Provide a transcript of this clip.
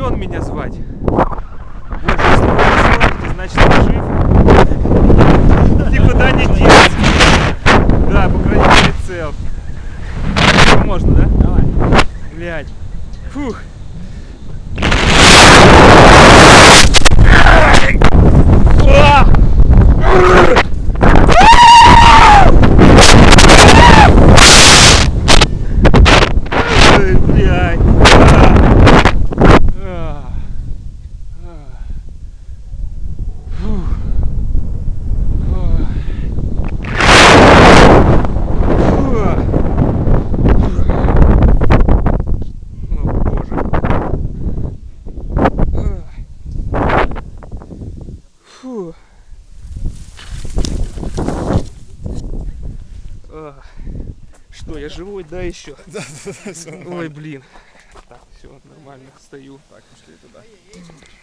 Семен меня звать. Вот, если вы смотрите, значит я жив. Никуда не деться. Да, по крайней мере цел. Можно, да? Давай. Блять. Фух. Блядь. А. А. Фух. Ой. Фух. О, боже. Ой. Фу. А. Что, я живой, да, еще? Да, да, да, все Ой, блин. Так, все, нормально, стою. Так, пошли туда.